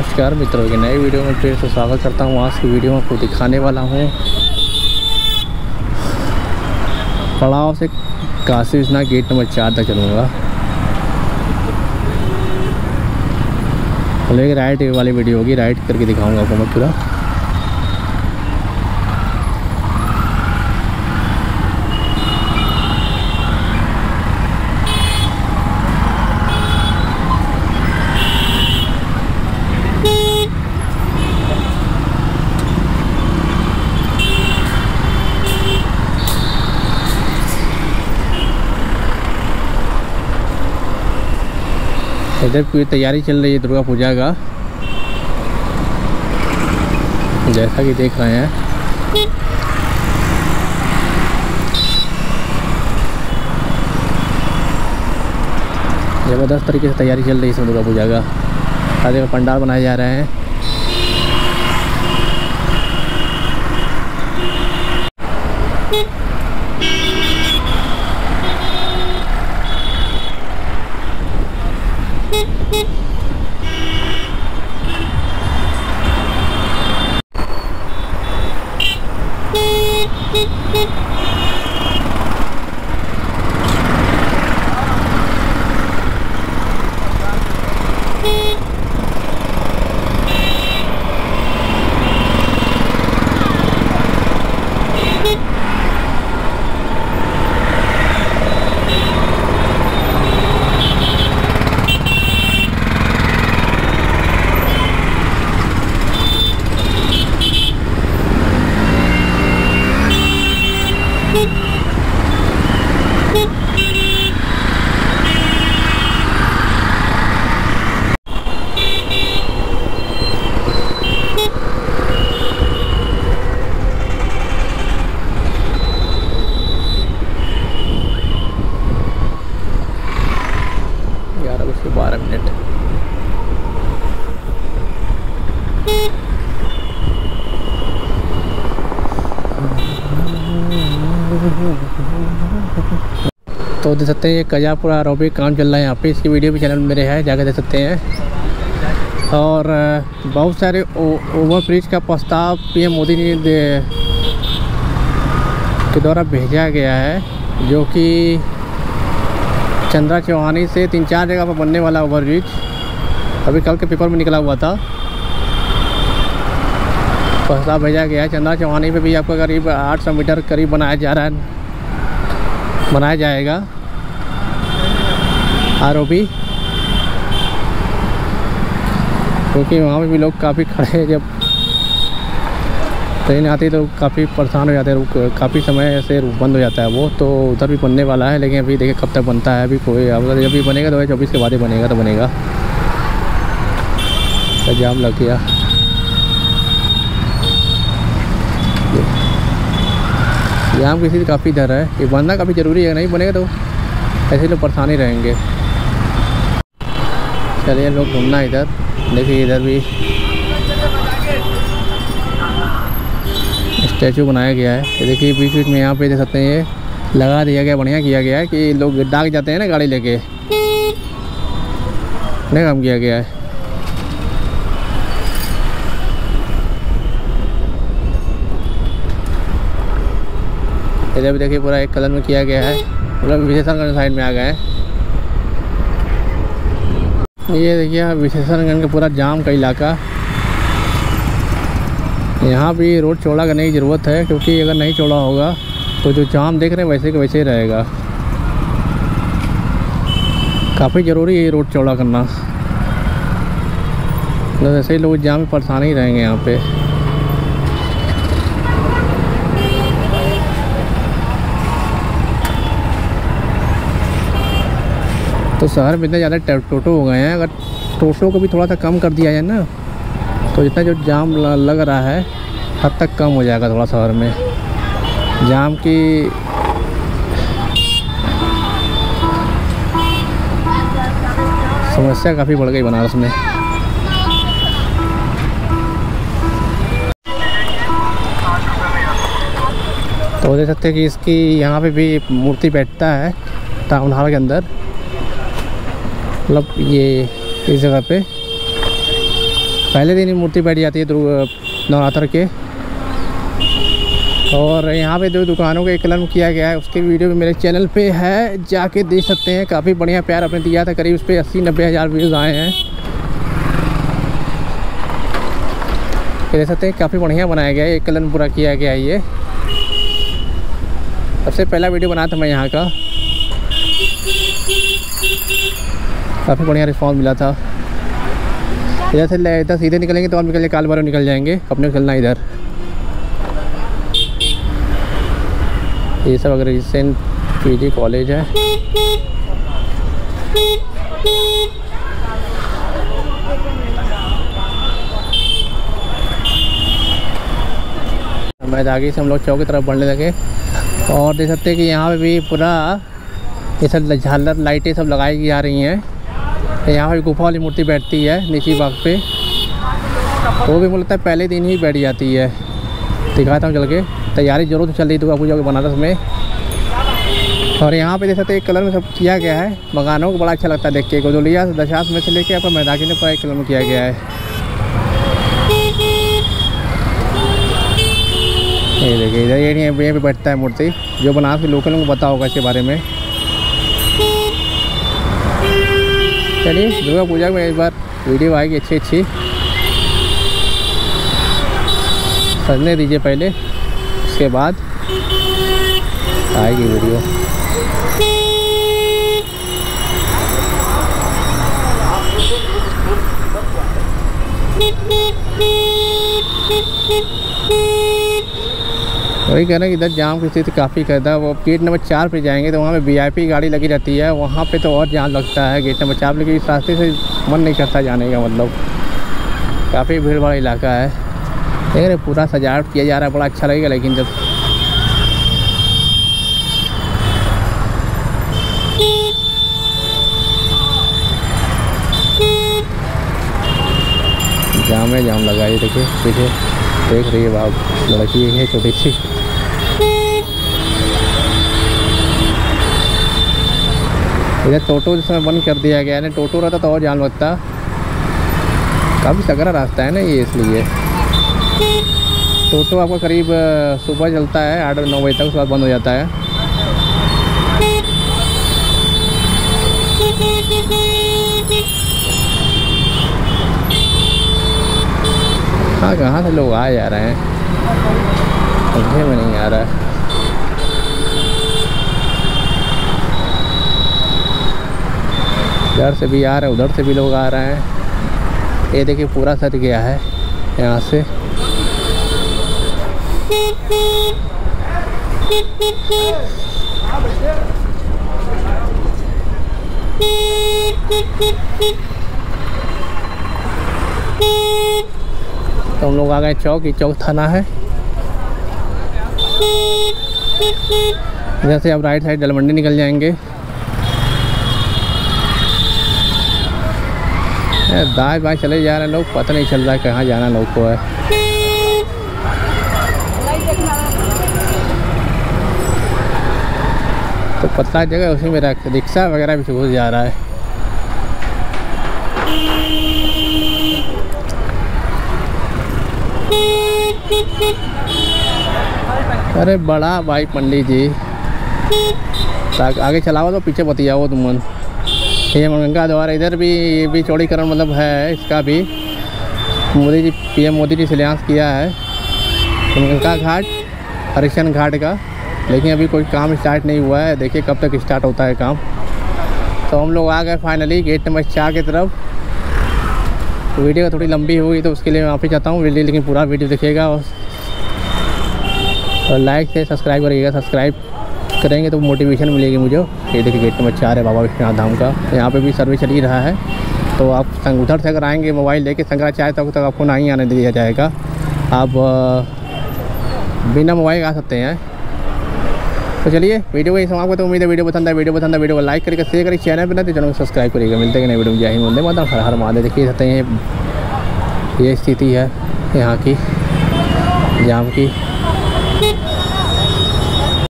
नमस्कार मित्रों की नई वीडियो में फिर से स्वागत करता हूँ। आज की वीडियो में आपको दिखाने वाला हूँ। पड़ाव से काशी विश्वनाथ गेट नंबर चार तक चलूँगा। लेकिन राइट वाली वीडियो होगी, राइट करके दिखाऊँगा आपको मैं पूरा। इधर पूरी तैयारी चल रही है, दुर्गा पूजा का। जैसा कि देख रहे हैं। ज़बरदस्त तरीके से तैयारी चल रही है इसमें दुर्गा पूजा का। शादी में पंडाल बनाए जा रहे हैं। Beep, beep. तो देख सकते हैं ये कजापुर आरोपी काम चल रहा है यहाँ पे। इसकी वीडियो भी चैनल मेरे है जाकर देख सकते हैं। और बहुत सारे ओवर ब्रिज का प्रस्ताव पीएम मोदी ने के द्वारा भेजा गया है, जो कि चंद्रा चौहानी से तीन चार जगह पर बनने वाला ओवर ब्रिज। अभी कल के पेपर में निकला हुआ था। प्रस्ताव भेजा गया है चंद्रा चौहानी पे भी आपका करीब 800 मीटर करीब बनाया जा रहा है, बनाया जाएगा। आर क्योंकि वहाँ पे भी लोग काफ़ी खड़े हैं जब ट्रेन आती है तो काफ़ी परेशान हो जाते हैं काफ़ी समय से बंद हो जाता है वो तो उधर भी बनने वाला है, लेकिन अभी देखिए कब तक बनता है, अभी कोई अगर जब भी बनेगा तो चौबीस के बाद ही बनेगा तो बनेगा। तो जाम लग गया। जाम किसी काफ़ी डर है, ये बनना काफ़ी ज़रूरी है, नहीं बनेगा तो ऐसे लोग परेशान ही रहेंगे। चलिए लोग घूमना इधर। देखिए, इधर भी स्टैचू बनाया गया है। ये देखिए, बीच बीच में यहाँ पे देख सकते हैं, ये लगा दिया गया, बढ़िया किया गया है कि लोग डाक जाते हैं ना गाड़ी लेके। नहीं काम किया गया है। इधर भी देखिए, पूरा एक कलर में किया गया है। पूरा विशेषणगंज साइड में आ गए हैं। ये देखिए विशेषणगंज का पूरा जाम का इलाका। यहाँ भी रोड चौड़ा करने की ज़रूरत है, क्योंकि अगर नहीं चौड़ा होगा तो जो जाम देख रहे हैं वैसे के वैसे ही रहेगा। काफ़ी ज़रूरी है ये रोड चौड़ा करना। ऐसे ही लोग जाम में परेशान ही रहेंगे यहाँ पे। तो शहर में इतने ज़्यादा टोटो हो गए हैं। अगर टोटो को भी थोड़ा सा कम कर दिया जाए ना तो जितना जो जाम लग रहा है, हद तक कम हो जाएगा थोड़ा शहर में। जाम की समस्या काफ़ी बढ़ गई बनारस में। तो देख सकते हैं कि इसकी यहाँ पे भी मूर्ति बैठता है, टाउन हॉल के अंदर। मतलब ये इस जगह पे। पहले दिन ही मूर्ति बैठ जाती है नवरात्र के। और यहाँ पे जो दुकानों का कलम किया गया है, उसके वीडियो भी मेरे चैनल पे है, जाके देख सकते हैं। काफ़ी बढ़िया प्यार आपने दिया था, करीब उस पर अस्सी नब्बे हज़ार व्यूज़ आए हैं। देख सकते हैं, काफ़ी बढ़िया बनाया गया है एक कलम पूरा किया गया है ये। सबसे पहला वीडियो बनाया था मैं यहाँ का। काफ़ी बढ़िया रिस्पॉन्स मिला था। इधर से इधर सीधे निकलेंगे तो हम निकल काल बार निकल जाएँगे। अपने चलना इधर। ये सब अगर रिसेंट पीजी कॉलेज है। मैं आगे से हम लोग चौक की तरफ़ बढ़ने लगे। और देख सकते हैं कि यहाँ पे भी पूरा ये सब झालर लाइटें सब लगाई जा रही हैं। यहाँ पे गुफा वाली मूर्ति बैठती है, नीची बाग पे। वो भी मुझे लगता है पहले दिन ही बैठ जाती है। दिखाता हूँ चल के। तैयारी ज़रूर चल रही दुर्गा पूजा के बनारस में। और यहाँ पे देख सकते एक कलर में सब किया गया है। मकानों को बड़ा अच्छा लगता है देख के। गोदलिया दशास में से लेके आपका मैदानी ने पूरा एक कलर में किया गया है। ये देखिए, इधर ये नहीं पे बैठता है मूर्ति। जो बनारस के लोकल को पता होगा इसके बारे में। चलिए, दुर्गा पूजा में एक बार वीडियो आएगी अच्छी अच्छी। सजने दीजिए पहले, उसके बाद आएगी वीडियो। वही कह रहे हैं कि इधर जाम की स्थिति काफ़ी करता है वो गेट नंबर चार पे जाएँगे तो वहाँ पे वीआईपी गाड़ी लगी रहती है। वहाँ पे तो और जाम लगता है गेट नंबर चार लेकिन इस रास्ते से मन नहीं करता जाने का मतलब। काफ़ी भीड़ भाड़ इलाका है। देख रहे पूरा सजावट किया जा रहा है, बड़ा अच्छा लगेगा, लेकिन जब जाम है, जाम लगाइए देखिए, पीछे देख रही है बाप, लड़की है, छोटी सी। इधर टोटो जिस समय बंद कर दिया गया है टोटो रहता तो और जान लगता। काफ़ी सकरा रास्ता है ना ये इसलिए। टोटो आपका करीब सुबह चलता है, आठ, नौ बजे तक, उसके बाद बंद हो जाता है हाँ। कहाँ से लोग आ जा रहे हैं? समझे में नहीं आ रहा है। इधर से भी आ रहे हैं, उधर से भी लोग आ रहे हैं। ये देखिए, पूरा सज गया है यहाँ से। तो हम लोग आ गए चौक, ये चौक थाना है। इधर से अब राइट साइड जलमंडी निकल जाएँगे। दाएँ बाएँ चले जा रहे हैं लोग, पता नहीं चल रहा है कहाँ जाना लोग को है। तो पतला जगह उसी में रिक्शा वगैरह भी घुस जा रहा है। अरे बड़ा भाई पंडित जी। आगे चलाओ तो पीछे बतियाओ तुम मन। ये मनगंगा द्वारा, इधर भी, ये भी चौड़ीकरण मतलब है इसका भी। मोदी जी, पीएम मोदी जी शिलान्यास किया है। मनगंगा घाट, हरिशन घाट का। लेकिन अभी कोई काम स्टार्ट नहीं हुआ है। देखिए कब तक स्टार्ट होता है काम। तो हम लोग आ गए फाइनली गेट नंबर चार की तरफ़। तो वीडियो थोड़ी लंबी होगी तो उसके लिए मैं वापस चाहता हूँ वीडियो लेकिन पूरा वीडियो देखिएगा। और लाइक से सब्सक्राइब करिएगा सब्सक्राइब करेंगे तो मोटिवेशन मिलेगी मुझे। ये देखिए गेट नंबर चार है बाबा विश्वनाथ धाम का। यहाँ पे भी सर्वे चल ही रहा है। तो आप उधर से अगर आएँगे मोबाइल लेके शंकराचार्य तक तक आपको नहीं आने दिया जाएगा। आप बिना मोबाइल आ सकते हैं। तो चलिए, वीडियो को समाप्त करते उम्मीद है वीडियो पसंद है वीडियो पसंद है वीडियो को लाइक करके शेयर करिए। चैनल पर ना तो चैनल को सब्सक्राइब करिएगा। मिलते हैं वीडियो में। जय हिंद, वंदे मातरम। हर हर महादेव। देखिए सकते हैं ये स्थिति है यहाँ की, जाम की।